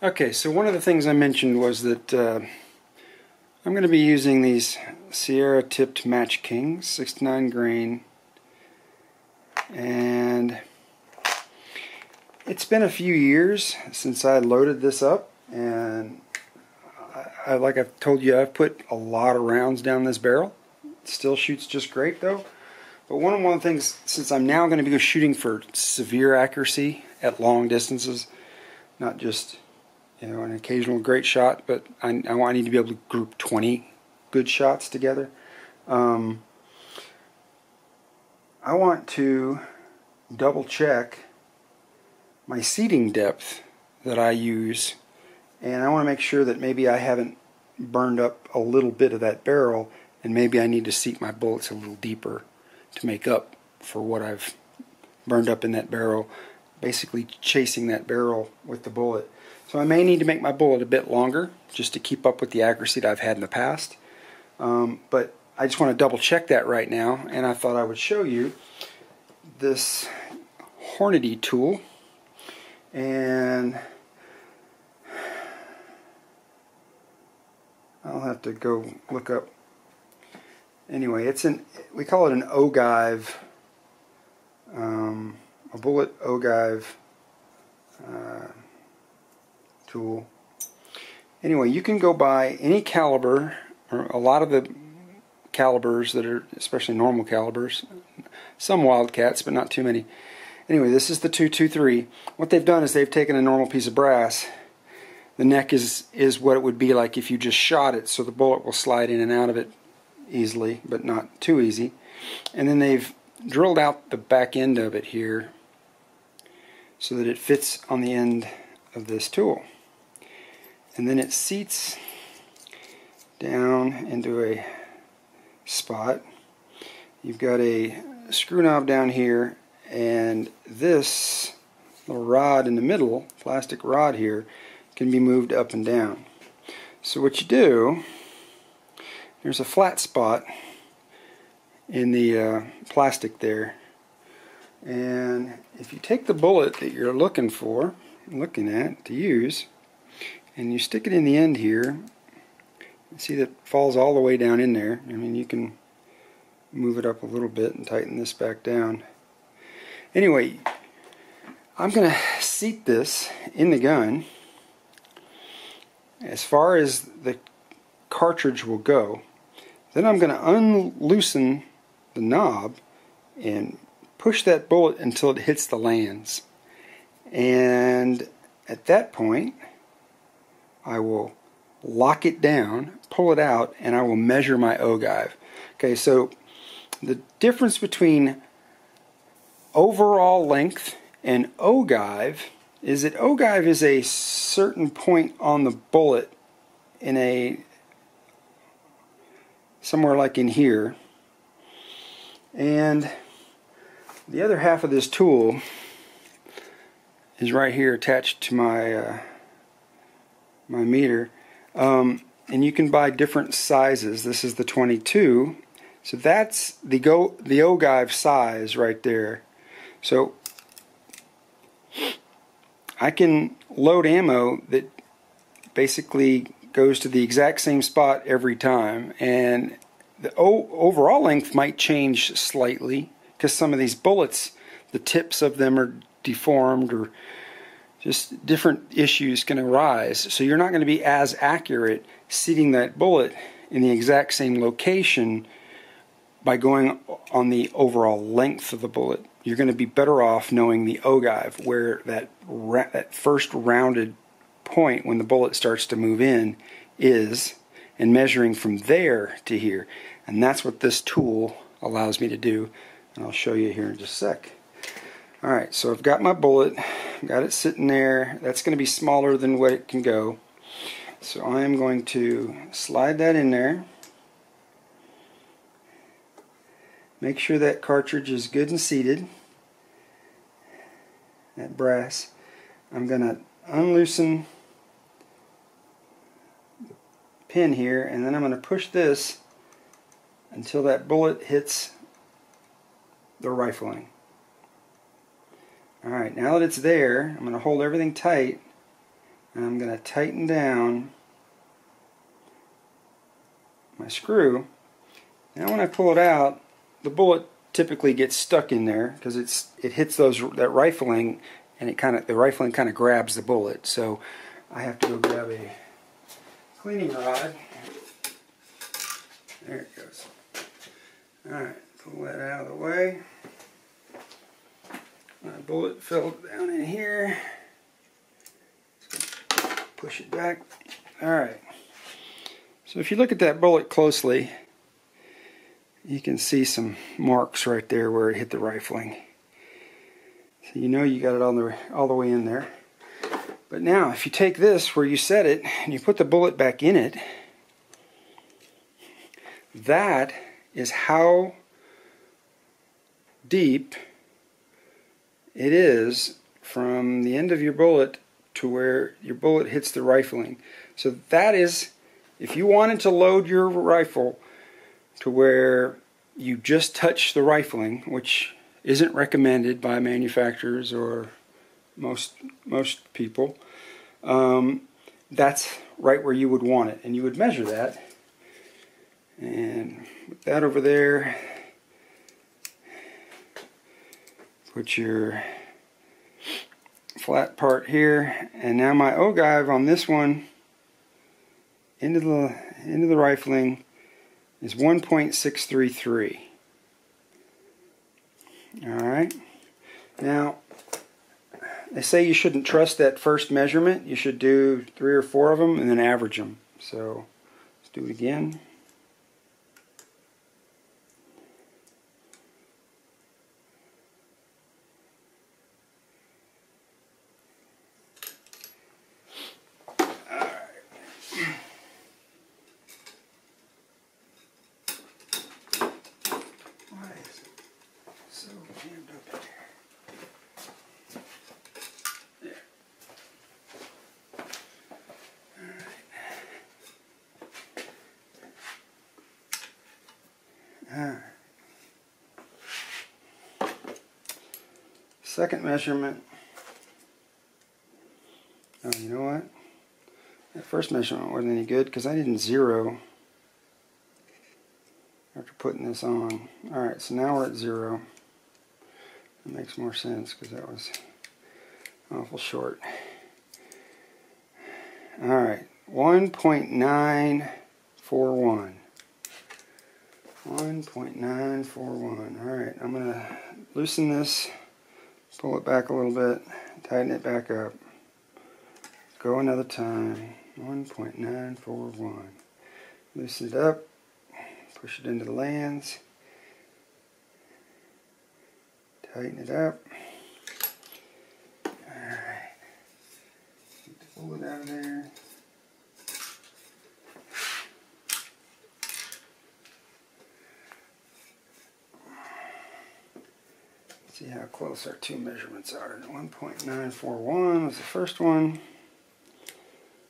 Okay, so one of the things I mentioned was that uh, I'm going to be using these Sierra tipped Match Kings, 69 grain, and it's been a few years since I loaded this up, and I, I, like I've told you, I've put a lot of rounds down this barrel. It still shoots just great though. But one of, one of the things, since I'm now going to be shooting for severe accuracy at long distances, not just you know, an occasional great shot, but I, I, I need to be able to group 20 good shots together. Um, I want to double check my seating depth that I use, and I want to make sure that maybe I haven't burned up a little bit of that barrel, and maybe I need to seat my bullets a little deeper to make up for what I've burned up in that barrel, basically chasing that barrel with the bullet. So I may need to make my bullet a bit longer just to keep up with the accuracy that I've had in the past. Um, but I just want to double check that right now and I thought I would show you this Hornady tool and I'll have to go look up anyway it's an we call it an ogive um, a bullet ogive uh, tool. Anyway, you can go buy any caliber, or a lot of the calibers that are, especially normal calibers, some Wildcats, but not too many. Anyway, this is the 223. What they've done is they've taken a normal piece of brass. The neck is, is what it would be like if you just shot it, so the bullet will slide in and out of it easily, but not too easy. And then they've drilled out the back end of it here so that it fits on the end of this tool and then it seats down into a spot. You've got a screw knob down here and this little rod in the middle, plastic rod here, can be moved up and down. So what you do, there's a flat spot in the uh, plastic there and if you take the bullet that you're looking for, looking at to use, and you stick it in the end here. See that falls all the way down in there. I mean you can move it up a little bit and tighten this back down. Anyway I'm gonna seat this in the gun as far as the cartridge will go. Then I'm gonna unloosen the knob and push that bullet until it hits the lands. And at that point I will lock it down, pull it out, and I will measure my ogive. Okay, so the difference between overall length and ogive is that ogive is a certain point on the bullet in a somewhere like in here and the other half of this tool is right here attached to my uh, my meter. Um, and you can buy different sizes. This is the 22. So that's the go the ogive size right there. So I can load ammo that basically goes to the exact same spot every time and the overall length might change slightly because some of these bullets the tips of them are deformed or just different issues can arise. So you're not going to be as accurate seating that bullet in the exact same location by going on the overall length of the bullet. You're going to be better off knowing the ogive, where that that first rounded point when the bullet starts to move in is, and measuring from there to here. And that's what this tool allows me to do. And I'll show you here in just a sec. Alright, so I've got my bullet, got it sitting there. That's going to be smaller than what it can go. So I am going to slide that in there. Make sure that cartridge is good and seated. That brass. I'm going to unloosen the pin here and then I'm going to push this until that bullet hits the rifling. Alright, now that it's there, I'm going to hold everything tight and I'm going to tighten down my screw. Now when I pull it out, the bullet typically gets stuck in there because it's it hits those that rifling and it kind of the rifling kind of grabs the bullet. So I have to go grab a cleaning rod. There it goes. Alright, pull that out of the way. Bullet fell down in here. Push it back. Alright. So if you look at that bullet closely, you can see some marks right there where it hit the rifling. So you know you got it all the, all the way in there. But now, if you take this where you set it and you put the bullet back in it, that is how deep it is from the end of your bullet to where your bullet hits the rifling. So that is if you wanted to load your rifle to where you just touch the rifling, which isn't recommended by manufacturers or most most people, um, that's right where you would want it, and you would measure that. And that over there. Put your flat part here, and now my ogive on this one into the into the rifling is 1.633. All right. Now, they say you shouldn't trust that first measurement. You should do three or four of them and then average them. So let's do it again. Second measurement. Oh, you know what? That first measurement wasn't any good because I didn't zero after putting this on. Alright, so now we're at zero. That makes more sense because that was awful short. Alright, 1.941. 1.941. Alright, I'm going to loosen this, pull it back a little bit, tighten it back up. Go another time. 1.941. Loosen it up, push it into the lands, tighten it up. Alright. Pull it out of there. See how close our two measurements are. 1.941 was the first one.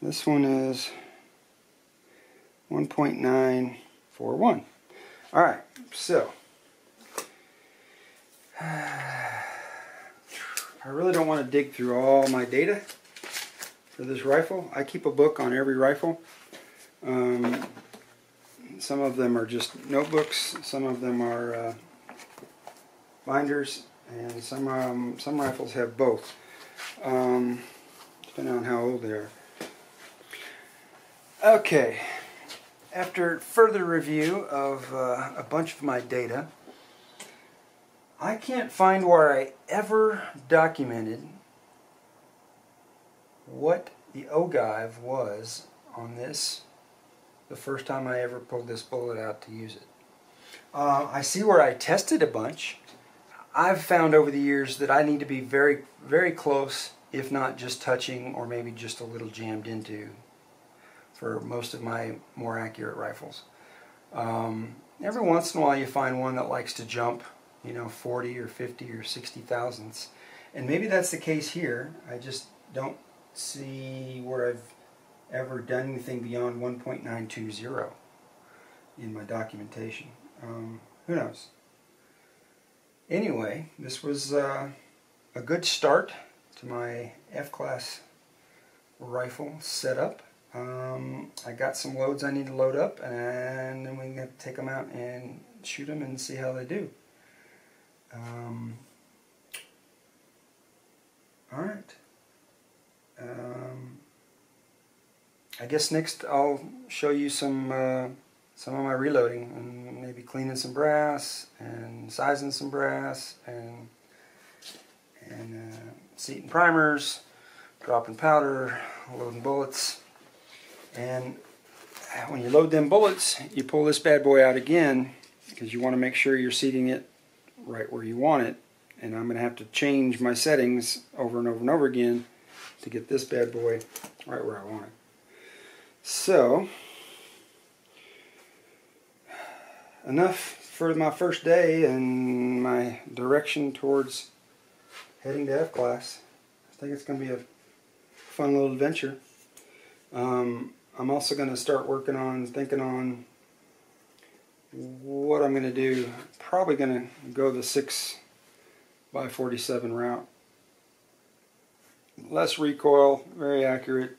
This one is 1.941. All right, so I really don't want to dig through all my data for this rifle. I keep a book on every rifle. Um, some of them are just notebooks. Some of them are uh, binders and some um, some rifles have both, um, depending on how old they are. Okay, after further review of uh, a bunch of my data, I can't find where I ever documented what the ogive was on this the first time I ever pulled this bullet out to use it. Uh, I see where I tested a bunch I've found over the years that I need to be very, very close, if not just touching or maybe just a little jammed into for most of my more accurate rifles. Um, every once in a while you find one that likes to jump, you know, 40 or 50 or 60 thousandths. And maybe that's the case here. I just don't see where I've ever done anything beyond 1.920 in my documentation. Um, who knows? Anyway, this was uh, a good start to my F-Class rifle setup. Um, I got some loads I need to load up, and then we can take them out and shoot them and see how they do. Um, all right. Um, I guess next I'll show you some uh, some of my reloading and maybe cleaning some brass and sizing some brass and and uh, seating primers, dropping powder, loading bullets. And when you load them bullets, you pull this bad boy out again because you want to make sure you're seating it right where you want it. And I'm going to have to change my settings over and over and over again to get this bad boy right where I want it. So, enough for my first day and my direction towards heading to F class. I think it's going to be a fun little adventure. Um, I'm also going to start working on thinking on what I'm going to do. Probably going to go the 6 by 47 route. Less recoil, very accurate.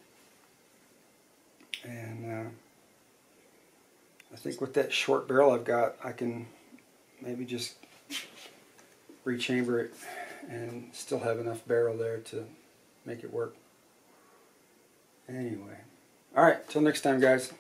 And uh, I think with that short barrel I've got, I can maybe just rechamber it and still have enough barrel there to make it work. Anyway. Alright, till next time guys.